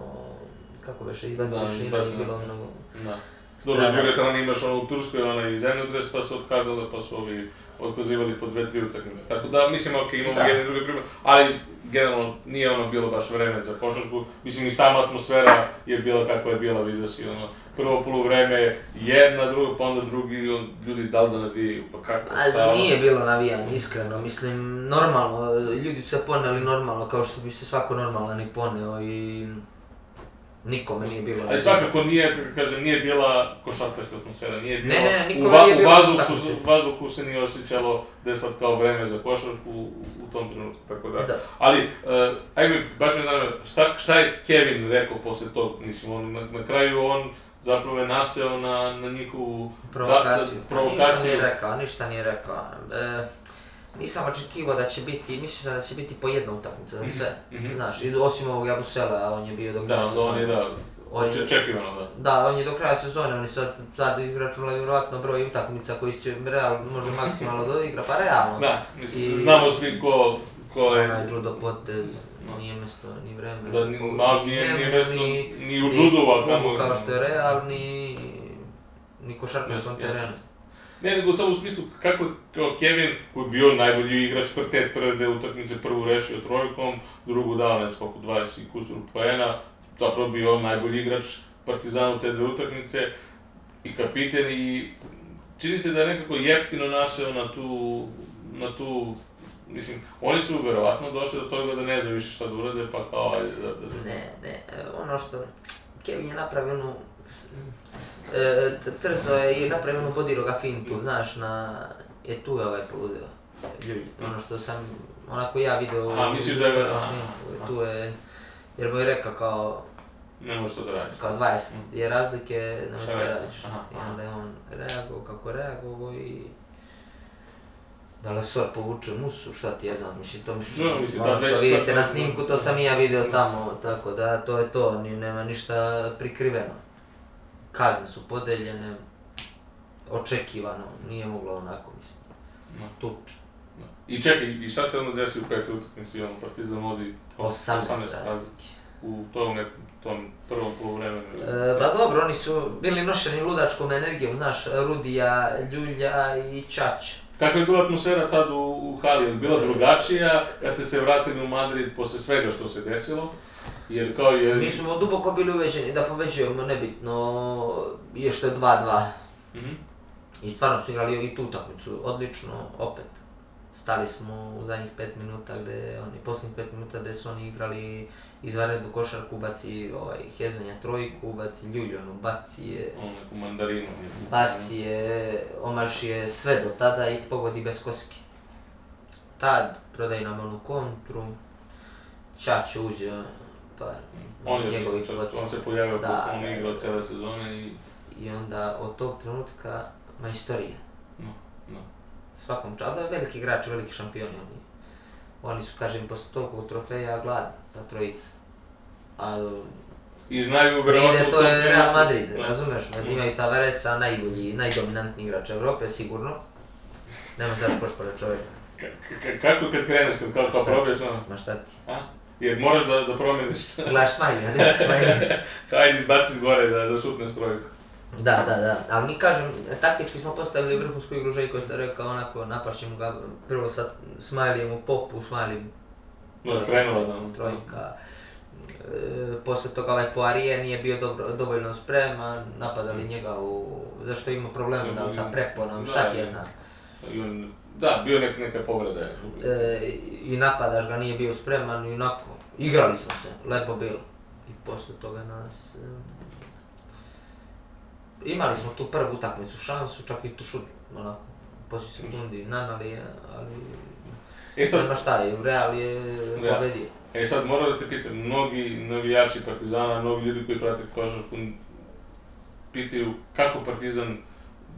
како беше избацено да, шина и било многу. Да. Добро, од друга страна имаш оно турско и она дрес, па се отказале, па се ови отказивали по две-три утакмици. Така да, мислим, оке, имаме да. други пример, али генерално не е оно било баш време за кошарку, мислим и сама атмосфера е била како е била, види си, оно, je prvo poluvreme jedna, drugo, pa onda drugi, ljudi da li da navijaju, pa kako, šta, A ono. nije bilo navijanje, iskreno, mislim, normalno, ljudi su se poneli normalno, kao što bi se svako normalan i poneo i nikome nije bilo Ali svakako nije, kažem, nije bila košarkaška atmosfera, nije bilo, Ne, ne, nikome u, va, nije u vazduhu, su, vazduhu se nije osjećalo da je sad kao vreme za košarku u, u tom trenutku, tako da. Da. Ali, uh, ajme, baš me zanima, šta, šta je Kevin rekao posle tog, mislim, on, na, na kraju on zapravo je naseo na, na njihovu Provokaciju. Da, da, Ništa provokaciju. nije rekao, ništa nije rekao. E, nisam očekivao da će biti, mislio sam da će biti po jedna utakmica za sve. Mhm. Znaš, i osim ovog Jabusela, on je bio do Da, kraja onda on je, da, On je- očekivano, da. Da, on je do kraja sezone, oni su sad, sad izračunali vjerojatno broj utakmica koji će Real može maksimalno da igra, pa realno. Da, mislim, I- znamo svi ko, ko je... Onaj judo potez. Nije mjesto ni vreme. Da, ni- ma, ni nije- nije mjesto ni- ni u ni judu, a klubu kamoli- kao što je Real, ni, ni košarkaškom Jasno, jasno. terenu. Ne, nego samo u smislu kako kao Kevin, koji je bio najbolji igrač kvartet prve dve utakmice, prvu rešio trojkom, drugu dao ne koliko, 20 i kusur poena, zapravo bio najbolji igrač Partizanu te dve utakmice i kapiten i čini se da je nekako jeftino naseo na tu, na tu mislim, oni su verovatno došli do toga da ne znaju više šta da urade, pa kao, ajde, da, da, da. Ne, ne, e, ono što Kevin je napravio onu, e, trzo je i napravio onu bodiroga fintu, znaš, na, je tu je ovaj poludeo, ljudi, ono što sam, onako ja video Aha, misliš da je- snimku, aha. tu je, jer mu je rekao kao, ne možeš to da radiš. kao 20 je razlike, nemoj Šta to radiš? Aha, I onda je on reagovao kako reagovao i da li Sor povuče musu, šta ti ja znam, mislim to mislim, No, mislim, ono da, što vidite na snimku, to sam i ja video tamo, tako da to je to, ni, nema ništa prikriveno. Kazne su podeljene, očekivano, nije moglo onako, mislim, No. tuč. Da. I čekaj, i šta se onda desi u petoj utakmici, ono, Partizan vodi 18 razlike u tom tom prvom poluvremenu. E, ba dobro, oni su bili nošeni ludačkom energijom, znaš, Rudija, Ljulja i Čača. Kakva je bila atmosfera tad u, u hali? Bila drugačija kad ste se vratili u Madrid posle svega što se desilo? Jer kao je... Mi smo duboko bili uveđeni da pobeđujemo, nebitno je što je 2-2. Mhm. I stvarno smo igrali i tu utakmicu, odlično, opet. Stali smo u zadnjih 5 minuta gde oni, posljednjih 5 minuta gde su oni igrali izvanrednu košarku, baci ovaj, Hezonja trojku, baci Ljuljonu, baci je, neku mandarinu. baci je, omaši je sve do tada i pogodi bez koske. Tad prodaje nam onu kontru, Čačo uđe, pa On je njegovi on se pojavio, Da, da, on igrao cijele sezone i... I onda od tog trenutka majstorija. No, no. Svakom čadu veliki igrač, veliki šampioni oni. Oni su, kažem, posle toliko trofeja gladni, ta trojica. A I znaju pride verovatno... to je Real Madrid, Da. razumeš me? Da. Imaju Tavaresa, najbolji, najdominantniji igrač Evrope, sigurno. Nemaš daš košpara čovjek. K- k- kako kad kreneš, kad kao, probiješ, ono, Ma šta ti? a? Jer moraš da, da promeniš. Gledaš Smiley, a ne si Smiley. Ajde, izbaci gore da, da šutne strojku. Da, da, da, ali mi kažem, taktički smo postavili vrhunsku igru Željko je rekao onako, napašćemo ga prvo sa Smileyem u popu, Smiley No, krenula da trojka. E, posle toga ovaj Poirier nije bio dobro, dovoljno spreman, napadali njega u... zašto ima problema da sa preponom, šta ti ja znam. Da, bio nek, neka povreda. je. E, I napadaš ga, nije bio spreman i onako, igrali smo se, lepo bilo. I posle toga nas... e, imali smo tu prvu utakmicu šansu, čak i tu šut, onako, poslije sekundi nanali, ali... E sad, Nema šta, i Real je pobedio. e sad moram da te pitam, mnogi navijači Partizana, mnogi ljudi koji prate košarku, pitaju kako Partizan,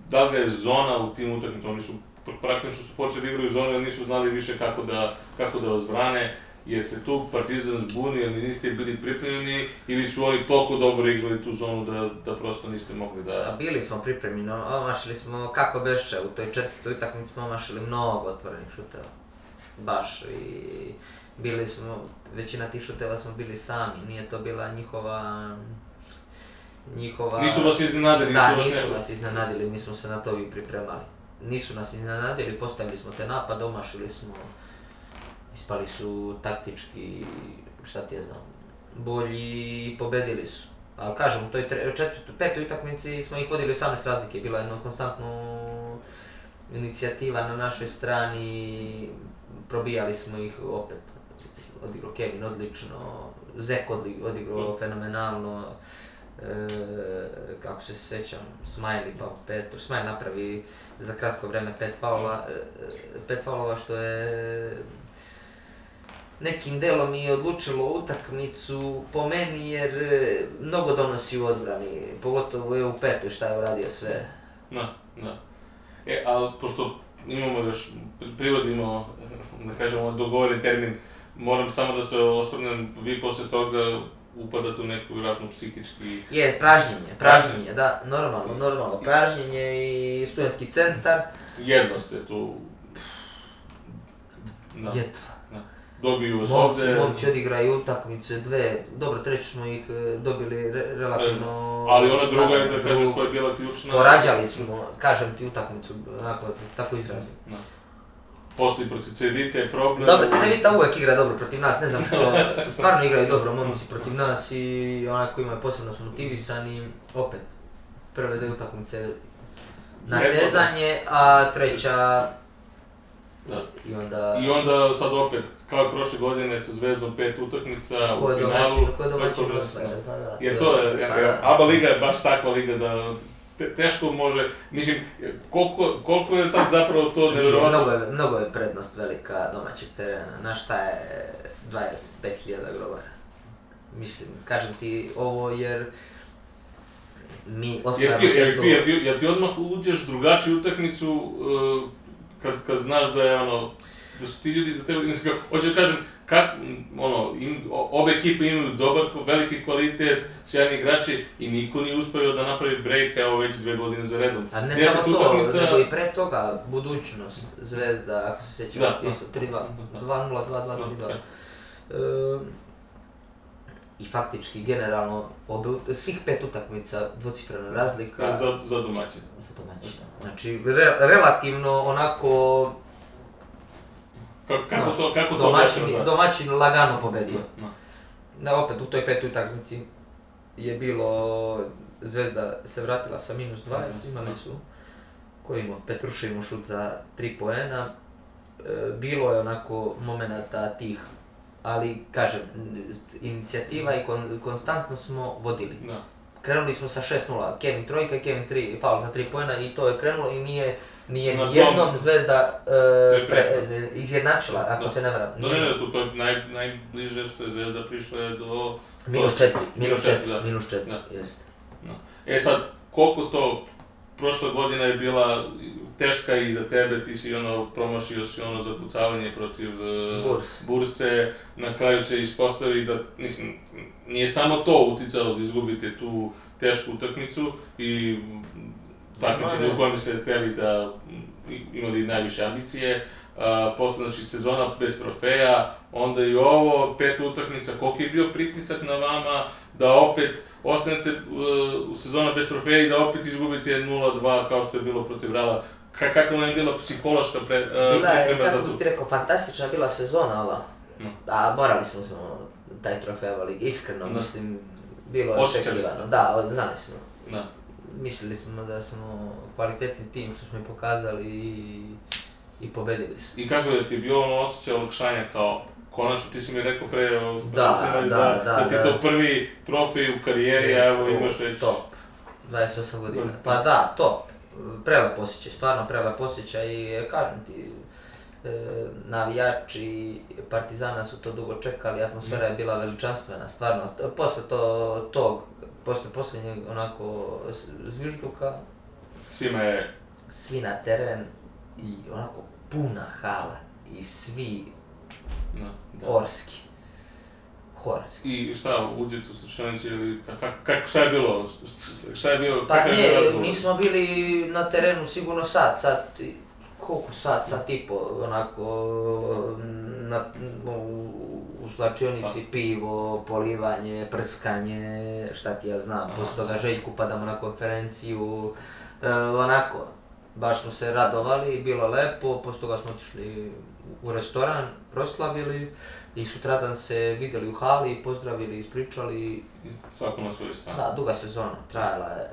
da li ga je zona u tim utakmicama, oni su pr- praktično su počeli igraju zonu jer nisu znali više kako da, kako da vas brane, ја се тук партизан збуни, или не сте били припремени, или су они толку добро играли ту зону да, да просто не сте могли да... А били смо припремени, но омашили смо како беше, у тој четвртој итакмици смо омашили многу отворени шутева. Баш и били смо, веќина тих шутева смо били сами, ние то била нихова Нихова... Нису вас изненадили, да, нису да, вас нису вас изненадили, ми смо се на тоа и припремали. Нису нас изненадили, поставили смо те напад, омашили смо. Uh, ispali su taktički, šta ti ja znam, bolji i pobedili su. Ali kažem, u toj četvrtoj, petoj utakmici smo ih vodili 18 razlike, bila je jedno konstantno inicijativa na našoj strani, probijali smo ih opet. Odigrao Kevin odlično, Zek odigrao fenomenalno, e, kako se sjećam, Smiley pa pet, Smiley napravi za kratko vreme pet faula, e, pet faulova što je nekim delom i odlučilo utakmicu po meni jer e, mnogo donosi u odbrani, pogotovo je u petoj šta je uradio sve. Da, da. E, ali pošto imamo još, privodimo, da kažemo, dogovoren termin, moram samo da se osvrnem, vi posle toga upadate u neku vjerojatno psihički... Je, pražnjenje, pražnjenje, da, normalno, normalno, pražnjenje i studentski centar, Jedno ste tu... Da, jetva. Dobiju vas Momci, ovde, momci odigraju utakmice, dve, dobro, treći smo ih e, dobili re, relativno... ali ona druga je, da kažem, drugu. koja je bila ključna... Porađali smo, kažem ti utakmicu, onako, tako izrazim. Da. Posle protiv Cedite je problem... Dobro, Cedevita uvek igra dobro protiv nas, ne znam što, stvarno igraju dobro momci protiv nas i onako imaju posebno su motivisani, opet, prve dve utakmice natezanje, a treća. I onda... I onda sad opet, kao i prošle godine sa Zvezdom pet utakmica Ko u je finalu. ko je domaćin tako da- osvaja, pa da. Jer to je, pa jer da. ABA liga je baš takva liga da te, teško može, mislim, koliko, koliko je sad zapravo to Nije, nevjerojatno. mnogo, je, mnogo je prednost velika domaćeg terena. Znaš šta je 25.000 grobara? Mislim, kažem ti ovo jer mi Jer osvajamo ti, jer, ti, jer, ti, jer ti odmah uđeš drugačiju utakmicu uh, кад, кад знаеш да е оно да се ти луѓе за тебе, да не hoću оче да кажам как, оно, им, обе екипи имаат добар, велики квалитет, сјајни играчи и никој не успео да направи брейк ево веќе две години за редом. А не само тоа, утакмица... него и пред тога будучност Звезда, ако се сеќаваш, да. исто 3-2, 2-0, 2-2, 3-2. E, I faktički, generalno, obe, svih pet utakmica, dvocifrena razlika Za, za domaćin. za domaćina. Znači, re, relativno onako, Kako, kako znaš, to, kako to domaćin, vežeš za- domaćin lagano pobedio. No. Da, opet, u toj petoj utakmici je bilo, Zvezda se vratila sa minus 20, imali su, koji imao Petrušev šut za 3 poena. E, bilo je onako momenata tih, ali kažem, inicijativa i kon, konstantno smo vodili. Da. Krenuli smo sa 6-0, Kevin trojka, Kevin 3, faul za 3 poena i to je krenulo i nije nije ni jednom Zvezda e, pre, e, izjednačila, ako Da. se ne varam. Nije- ne, ne, to, je naj, najbliže što je Zvezda prišla je do... Minus 4, minus 4, da. minus 4, Da. jeste. E sad, koliko to, prošla godina je bila teška i za tebe, ti si ono, promašio si ono zakucavanje protiv e, Burs. Burse, na kraju se ispostavi da, mislim, nije samo to uticalo da izgubite tu tešku utakmicu i takmičenje u kojem ste hteli da imali najviše ambicije, posle znači sezona bez trofeja, onda i ovo, peta utakmica, koliki je bio pritisak na vama da opet ostanete uh, u sezona bez trofeja i da opet izgubite 0-2 kao što je bilo protiv Reala. Ka kakva vam je bila psihološka pre, uh, Bila je, kako bih ti rekao, fantastična bila sezona ova. No. A morali smo smo taj trofej ove lige, iskreno, Da. mislim, bilo je očekivano. Da, od- znali smo. Da. Mislili smo da smo kvalitetni tim što smo i pokazali i, i pobedili smo. I kako da ti je bilo ono osjećaj olakšanja kao konačno, ti si mi rekao pre o Da, Spartancima da, da, da ti je da. to prvi trofej u karijeri, a evo imaš već... Top. 28 godina. Mm. Pa da, top. Prelep osjećaj, stvarno prelep osjećaj i kažem ti, e, navijači Partizana su to dugo čekali, atmosfera je bila veličanstvena, stvarno. Posle to, tog, posle posljednjeg onako zvižduka, Svima je... svi na teren i onako puna hala i svi Da, da. orski. Horski. I šta, uđete u slučajnici ili ka- ka- kako, šta je bilo? Šta je bilo? Pa ne, mi smo bili na terenu sigurno sat, sat, i- koliko sat, sat i po, onako, na, u, u slačionici Sat. pivo, polivanje, prskanje, šta ti ja znam, Aha. posle toga Željku padamo na konferenciju, e, onako, baš smo se radovali, bilo lepo, posle toga smo otišli u restoran, proslavili i sutradan se vidjeli u hali, pozdravili, ispričali, Svako na svoju stranu. da, duga sezona, trajala je.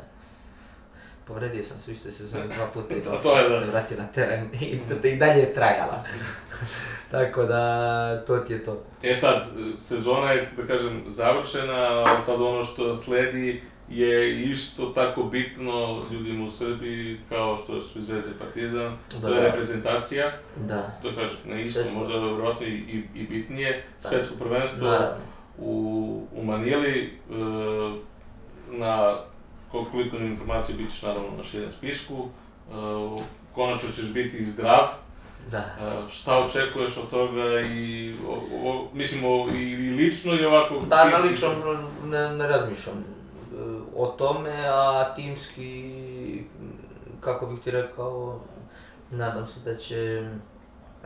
Povredio sam se u istoj sezoni dva puta i To je da. se vratio na teren i, da i dalje je trajala. Tako da, to ti je to. E sad, sezona je, da kažem, završena, sad ono što sledi je isto tako bitno ljudima u Srbiji kao što su Zvezda i Partizan, Da, to je da. reprezentacija, Da, to kažem, ne isto, Svetsko. možda vjerojatno i, i, i bitnije, Da. svetsko prvenstvo naravno. u, u Manili, e, na koliko mi informacije bit ćeš naravno na širem spisku, e, konačno ćeš biti zdrav, Da. E, šta očekuješ od toga i, o, o, mislim, o, i, i lično i ovako? Pa na lično ne, ne razmišljam o tome, a timski, kako bih ti rekao, nadam se da će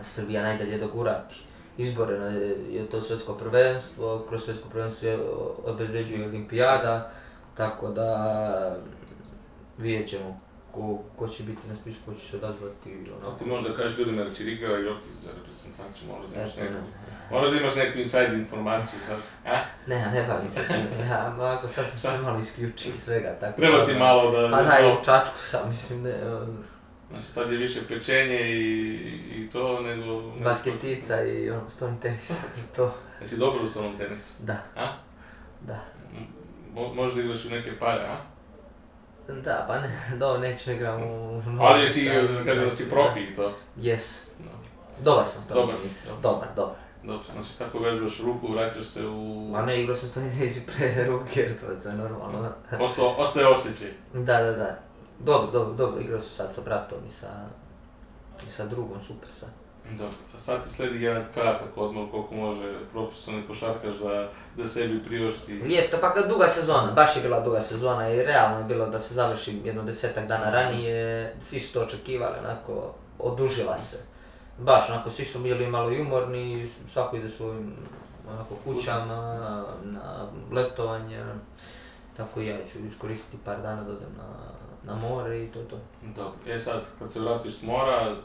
Srbija najdalje dogurati. Izbore na je to svetsko prvenstvo, kroz svetsko prvenstvo je obezbeđuje olimpijada, tako da vidjet ćemo ko, ko će biti na spisku, ko će se odazvati. Ako Onako. ti možda kažeš ljudima da će Riga i Jokić za reprezentaciju, možda da imaš Eto, neku, ne možda da imaš neku inside informaciju, sad, a? Ne, ne bavim se tim. Ja, ovako sad sam se malo isključio iz svega, tako Treba ti malo da... Pa da da, i znao. u Čačku sam, mislim, ne, on, Znači sad je više pečenje i, i to nego... nego- Basketica i ono, stoni tenis, to. Jesi dobro u stolnom tenisu? Da, A? da. Mo, možda igraš u neke pare, a? Da, pa ne, dobro, neću igram u... Ali jesi, Sad, da si profi to. Jes. No. Dobar sam Dobar si, tenis. dobro. Dobar, dobar. Dobro, znači tako vežbaš ruku, vraćaš se u... Ma ne, igrao sam stoni tenis i pre ruke, jer to je sve normalno. Ostao, ostaje osjećaj. Da, da, da. Dobro, dobro, dobro, igrao sam sad sa bratom i sa... I sa drugom, super sad. Dobro, a sad ti sledi jedan kratak odmor koliko može profesionalni košarkaš da, da sebi priušti. Jeste, pa duga sezona, baš je bila duga sezona i realno je bilo da se završi jedno desetak dana ranije, svi su to očekivali, onako, odužila se. Baš, onako, svi su bili malo i umorni, svako ide svojim onako, kućama, na letovanje, tako i ja ću iskoristiti par dana da odem na, na more i to je to. Dobro, e sad, kad se vratiš s mora,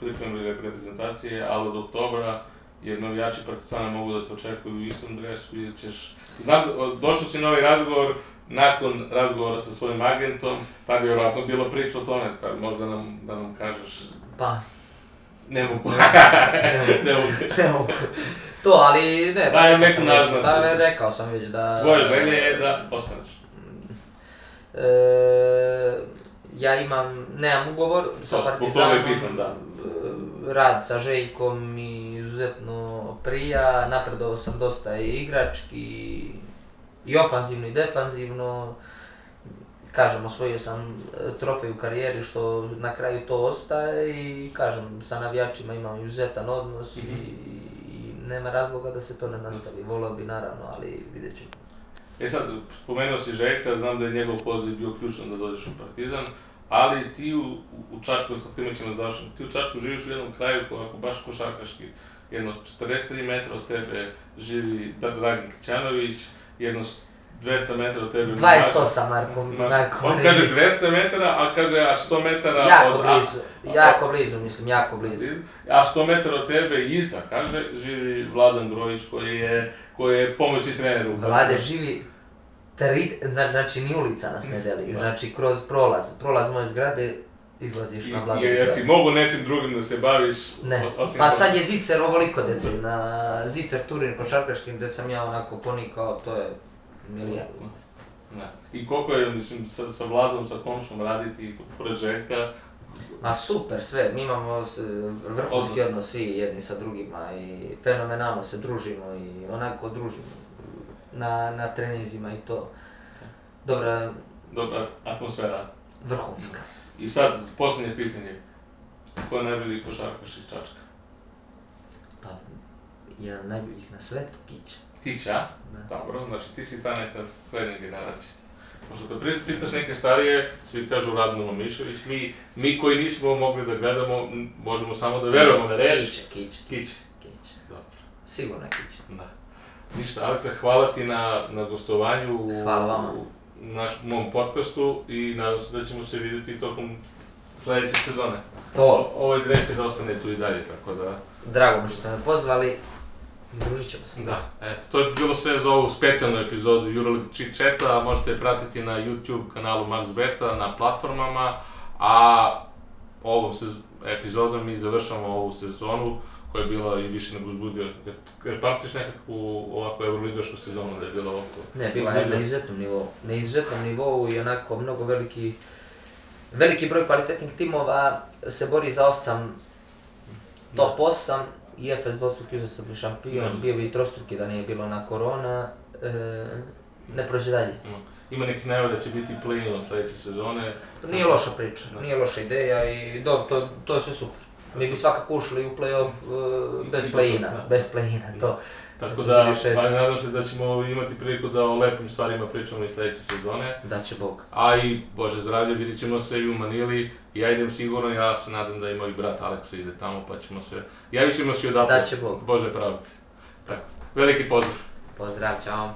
pripremili reprezentacije, ali od oktobra, jer navijači Partizana mogu da te očekuju u istom dresu, vidjet ćeš... Znam, došao si novi razgovor, nakon razgovora sa svojim agentom, tada je vjerojatno bilo priča o tome, pa možda nam, da nam kažeš... Pa, Ne mogu. ne ne mogu. ne mogu. To, ali ne, Daj rekao neku. Da, rekao sam već da... Tvoje želje je da ostaneš. E, ja imam, nemam ugovor sa To, Partizanom, i pitam, da. E, rad sa Željkom mi izuzetno prija, napredovao sam dosta i igrački, i ofanzivno i defanzivno, kažem, osvojio sam e, trofej u karijeri što na kraju to ostaje i kažem, sa navijačima imam izuzetan odnos Mhm. i, i nema razloga da se to ne nastavi, volio bi naravno, ali vidjet ćemo. E sad, spomenuo si Željka, znam da je njegov poziv bio ključan da dođeš u Partizan, ali ti u, u Čačku, sa time ćemo završiti, ti u Čačku živiš u jednom kraju koji ako baš košarkaški, jedno 43 metra od tebe živi Dra- Dragan Kićanović, jedno s- 200 metara od tebe... 28 Marko, Ma- Marko On kaže 200 metara, a kaže a 100 metara Jako od... blizu, a- jako blizu, mislim, jako blizu. A 100 metara od tebe iza, kaže, živi Vladan Grojić koji je, koji je pomoćni trener u Vlade živi, zna- znači ni ulica nas ne deli, znači kroz prolaz, prolaz moje zgrade, izlaziš I, na Vladu jesi mogu nečim drugim da se baviš? Ne, osim pa sad je Zicer ovoliko dece, na Zicer turnir košarkaškim gdje sam ja onako ponikao, to je milijardu. Ne. I koliko je, mislim, sa, sa Vladom, sa komšom raditi pored Željka, Ma super, sve, mi imamo vrhunski odnos svi jedni sa drugima i fenomenalno se družimo i onako družimo на, на тренинзима и то. Добра... Добра атмосфера. Врховска. И сад, последње питање. Кој најбили кошаркаш из Чачка? Па, ја најбелих на свет, Кич. Кича? Да. Добро, значи ти си таа нека средни генерација. Пошто кога пред питаш некои старије, сви кажу Радмило Мишевич, ми, ми кои нисмо могли да гледамо, можеме само да веруваме, на реч. Кич, кич. Кич. Добро. Сигурно кич. Да. Ništa, Aleksa, hvala ti na, na gostovanju u, Hvala vama. u naš, mom podcastu i nadam se da ćemo se vidjeti tokom sljedeće sezone. To, O, ovaj dres je da ostane tu i dalje, tako da... drago mi što ste me pozvali družit ćemo se. Da, eto, to je bilo sve za ovu specijalnu epizodu Euroleague Chit Chata, a možete je pratiti na YouTube kanalu Max Beta, na platformama, a ovom se, epizodom mi završamo ovu sezonu koja je bila i više nego uzbudio. Jer, jer pamtiš nekakvu ovako euroligašku sezonu da je bila ovako? Ne, bila je na izuzetnom nivou. Na izuzetnom nivou i onako mnogo veliki, veliki broj kvalitetnih timova se bori za osam, top 8 i FS dvostruki uzastopni šampion, Da. bio bi i trostruki da nije bilo na korona, e, ne prođe dalje. Ima, ima neki najava da će biti play-in od sljedeće sezone. Nije loša priča, nije loša ideja i do, to, to je sve super. Mi bi svakako ušli u play-off e, bez play-ina, bez play-ina, to. Tako smo da, pa nadam se da ćemo imati priliku da o lepim stvarima pričamo i sljedeće sezone. Da će Bog. A i, Bože zdravlje, vidit ćemo se i u Manili. Ja idem sigurno, ja se nadam da i moj brat Aleksa ide tamo, pa ćemo se... Javit ćemo se i odatle. Da će Bog. Bože praviti. Tako. Veliki pozdrav. Pozdrav, čao.